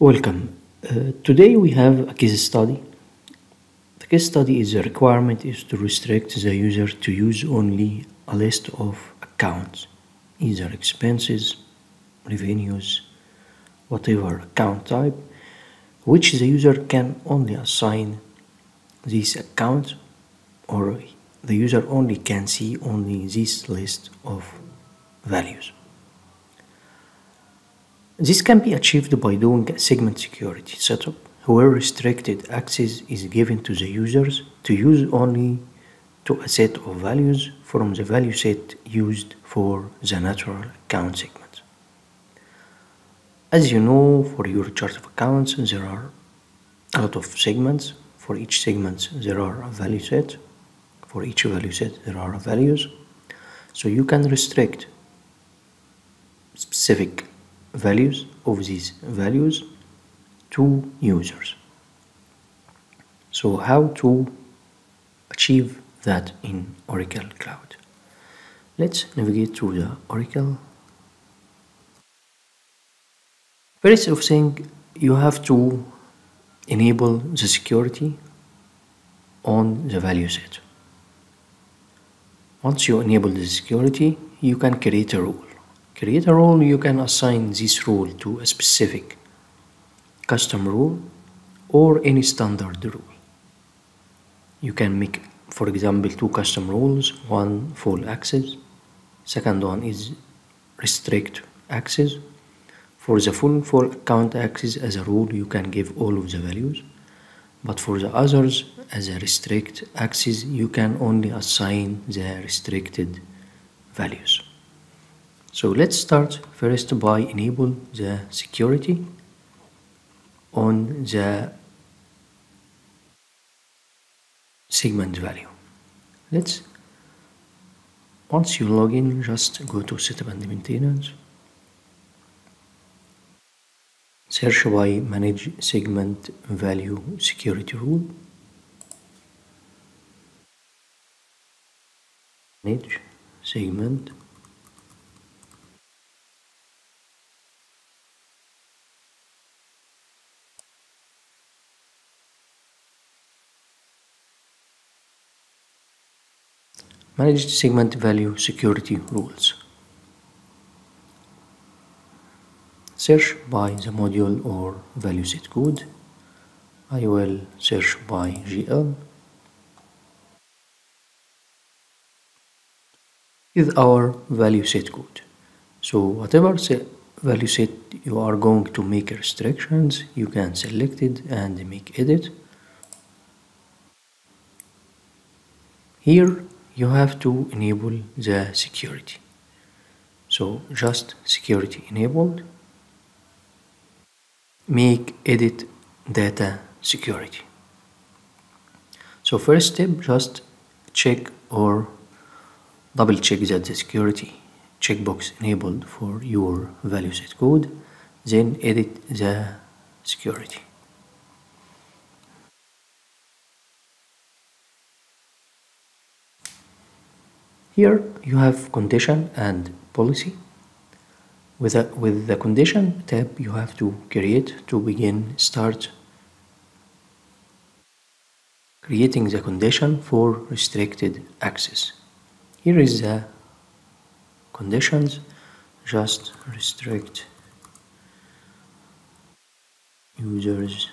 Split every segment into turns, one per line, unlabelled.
Welcome. Uh, today we have a case study. The case study is a requirement is to restrict the user to use only a list of accounts, either expenses, revenues, whatever account type, which the user can only assign this account or the user only can see only this list of values. This can be achieved by doing a segment security setup where restricted access is given to the users to use only to a set of values from the value set used for the natural account segment. As you know, for your chart of accounts, there are a lot of segments. For each segment, there are a value set. For each value set, there are values. So you can restrict specific values of these values to users. So how to achieve that in Oracle Cloud? Let's navigate through the Oracle. First of thing, you have to enable the security on the value set. Once you enable the security, you can create a rule create a rule you can assign this rule to a specific custom rule or any standard rule. You can make for example two custom rules one full access second one is restrict access for the full full account access as a rule you can give all of the values but for the others as a restrict access you can only assign the restricted values so let's start first by enable the security on the segment value. Let's once you log in just go to setup and maintenance search by manage segment value security rule manage segment Manage segment value security rules. Search by the module or value set code. I will search by GL. With our value set code. So whatever value set you are going to make restrictions, you can select it and make edit. Here you have to enable the security. So just security enabled. Make edit data security. So first step just check or double check that the security checkbox enabled for your value set code then edit the security Here you have condition and policy. With, a, with the condition tab you have to create to begin start creating the condition for restricted access. Here is the conditions just restrict users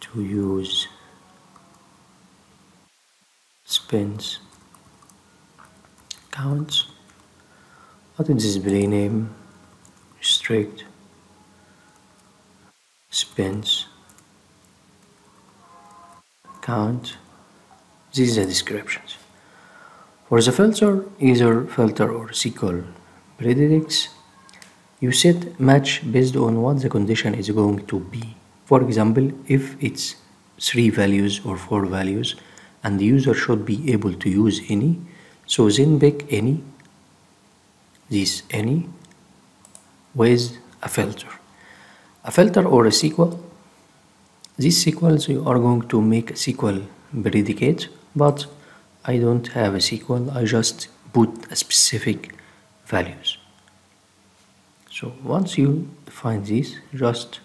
to use spins counts auto display name? Restrict. Spins count these are descriptions. For the filter either filter or SQL predicate you set match based on what the condition is going to be. For example if it's three values or four values and the user should be able to use any so then pick any? This any? With a filter? A filter or a SQL these SQLs you are going to make a SQL predicate but I don't have a SQL I just put a specific values. So once you find this just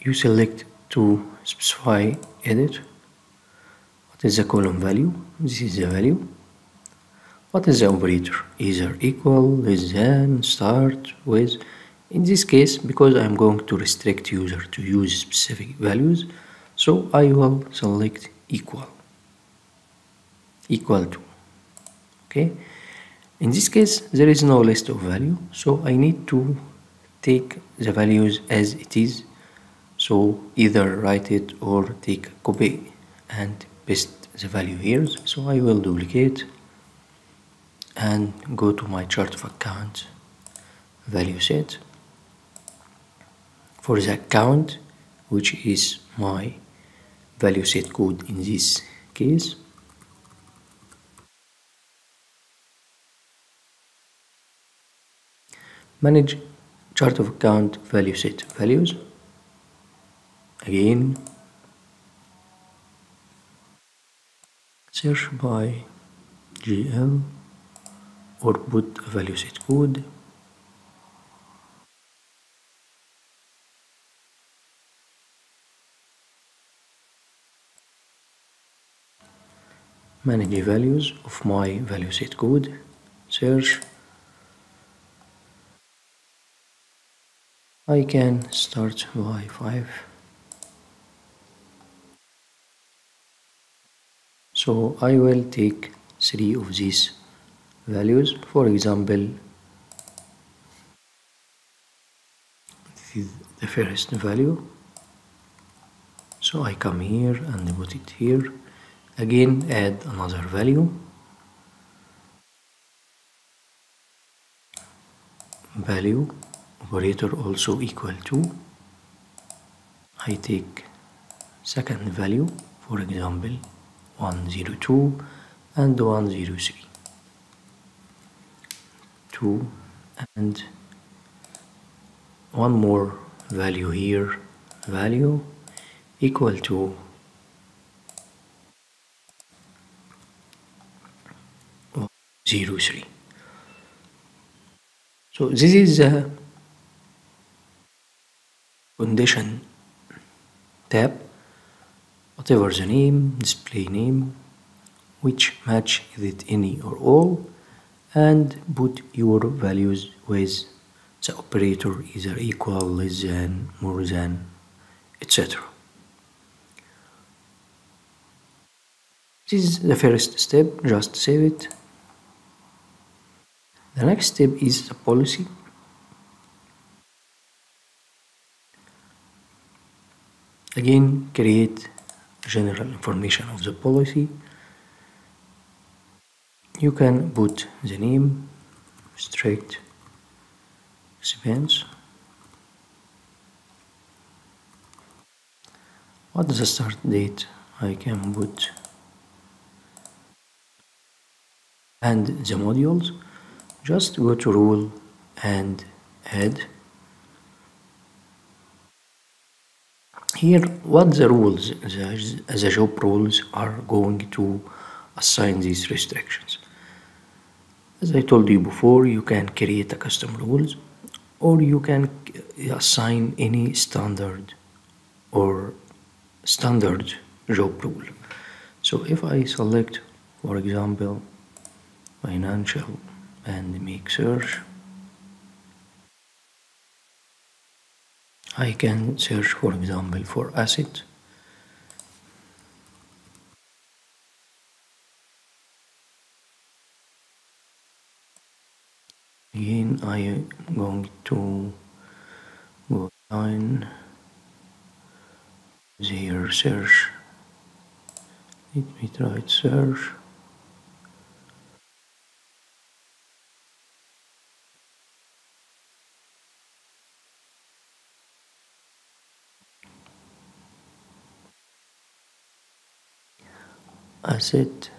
you select to specify edit is the column value. This is the value. What is the operator? Either equal less than start with. In this case because I'm going to restrict user to use specific values so I will select equal. Equal to. Okay? In this case there is no list of value so I need to take the values as it is. So either write it or take copy and paste the value here so I will duplicate and go to my chart of account value set. For the account which is my value set code in this case manage chart of account value set values. Again search by GL or put value set code. Manage values of my value set code. Search. I can start by 5 so I will take three of these values. For example the first value. So I come here and put it here. Again add another value. Value operator also equal to. I take second value for example 102 and 103 2 and one more value here. Value equal to zero three. So this is a condition tab whatever the name display name which match is it any or all and put your values with the operator either equal less than more than etc this is the first step just save it. The next step is the policy. Again create general information of the policy. You can put the name strict expense what is the start date I can put? And the modules. Just go to rule and add. Here what the rules the, the job rules are going to assign these restrictions. As I told you before you can create a custom rules or you can assign any standard or standard job rule. So if I select for example financial and make search I can search for example for acid. Again I am going to go down there search. Let me try it, search asset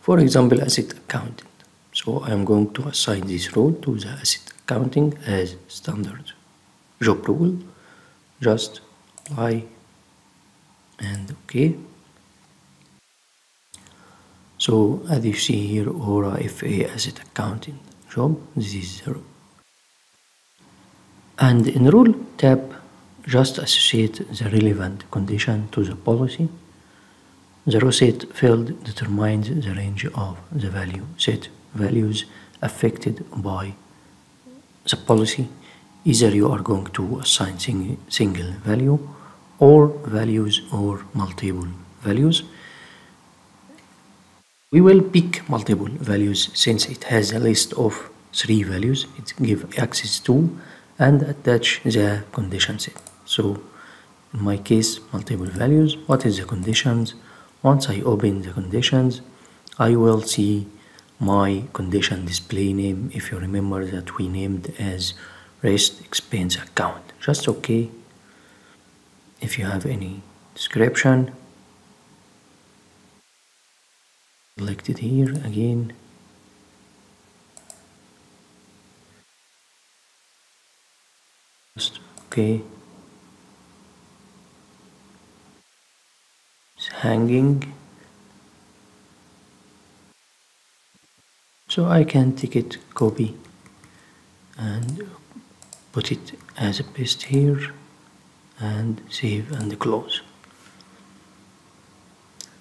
for example asset accountant so I am going to assign this role to the asset accounting as standard. Job rule. Just apply and okay so as you see here ORA FA Asset Accounting job this is zero. and in rule tab just associate the relevant condition to the policy. The row set field determines the range of the value. Set values affected by the policy. Either you are going to assign sing single value or values or multiple values we will pick multiple values since it has a list of three values. It give access to and attach the condition set so in my case multiple values. What is the conditions? Once I open the conditions I will see my condition display name. If you remember that we named as rest expense account. Just okay. If you have any description select it here again? Just okay. It's hanging. So I can take it copy and put it as a paste here and save and close.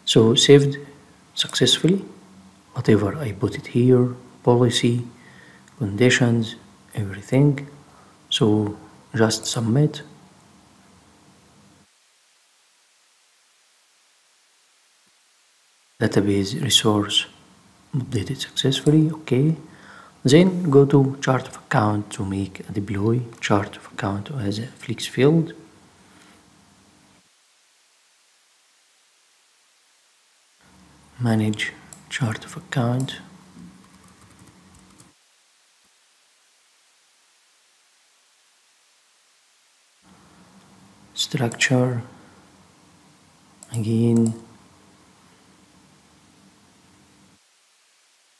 So saved successfully whatever I put it here policy conditions everything. So just submit. Database resource updated successfully okay. Then go to chart of account to make a deploy chart of account as a flex field manage chart of account. Structure again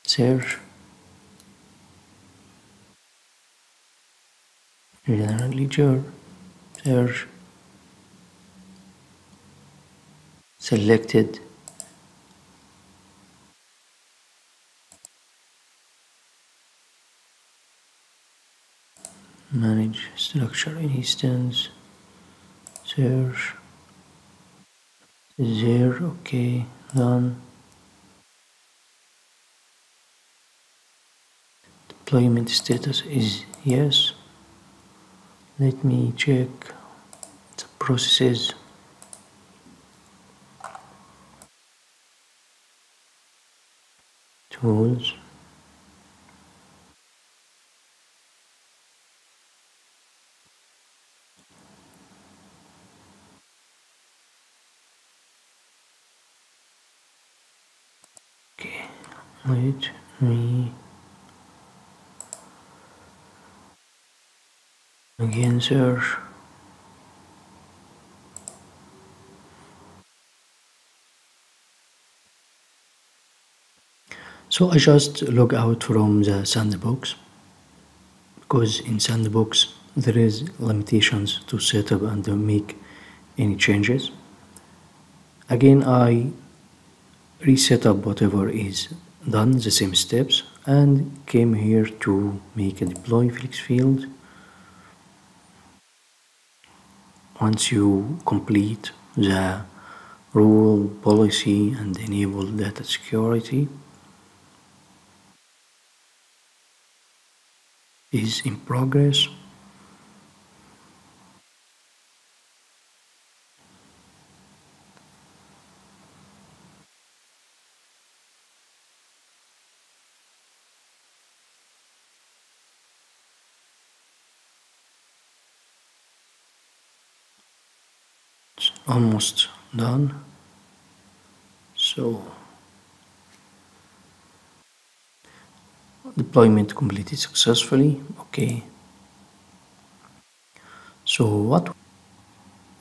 search general ledger search selected manage structure instance. Search. There okay done. Deployment status is yes. Let me check the processes. Tools let me. Again search so I just log out from the sandbox because in sandbox there is limitations to set up and make any changes. Again I reset up whatever is done the same steps and came here to make a deploy flex field. Once you complete the rule policy and enable data security is in progress almost done. So deployment completed successfully. Okay. So what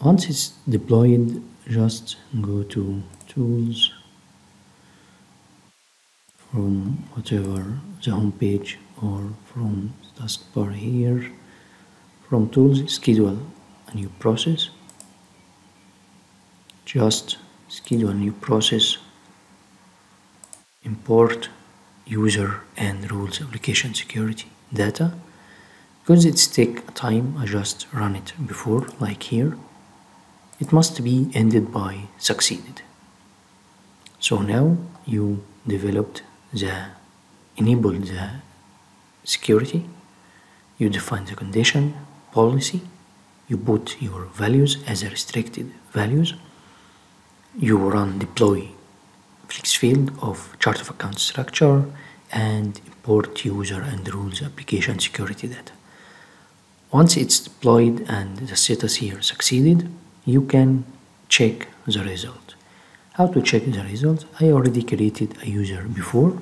once it's deployed just go to tools from whatever the home page or from taskbar here. From tools schedule a new process just schedule a new process import user and rules application security data because it's take time I just run it before like here. It must be ended by succeeded. So now you developed the enabled the security you define the condition policy you put your values as a restricted values you run deploy flex field of chart of account structure and import user and rules application security data. Once it's deployed and the status here succeeded you can check the result. How to check the result? I already created a user before.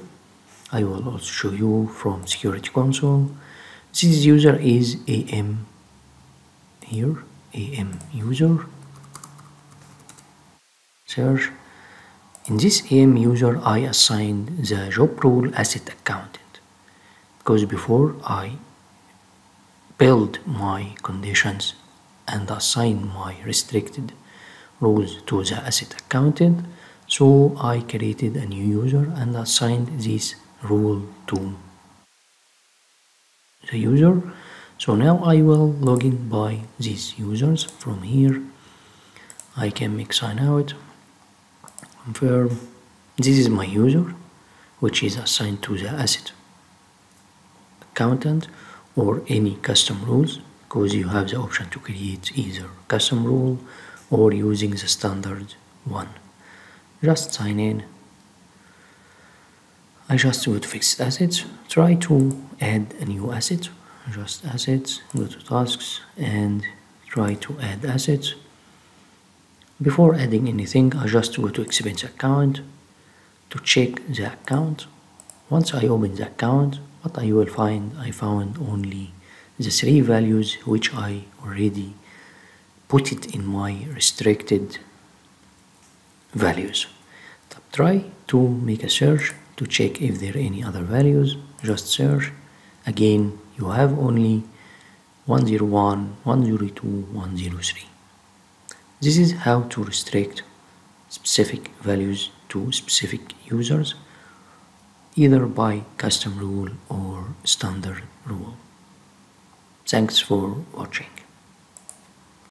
I will also show you from security console. This user is am here am user search. In this am user I assigned the job role asset accountant because before I build my conditions and assign my restricted roles to the asset accountant so I created a new user and assigned this role to the user. So now I will log in by these users. From here I can make sign out confirm this is my user which is assigned to the asset accountant or any custom rules because you have the option to create either custom rule or using the standard one. Just sign in. I just to fixed assets try to add a new asset just assets go to tasks and try to add assets before adding anything I just go to expense account to check the account. Once I open the account what I will find I found only the three values which I already put it in my restricted values. Try to make a search to check if there are any other values. Just search. Again you have only 101 102 103 this is how to restrict specific values to specific users either by custom rule or standard rule. Thanks for watching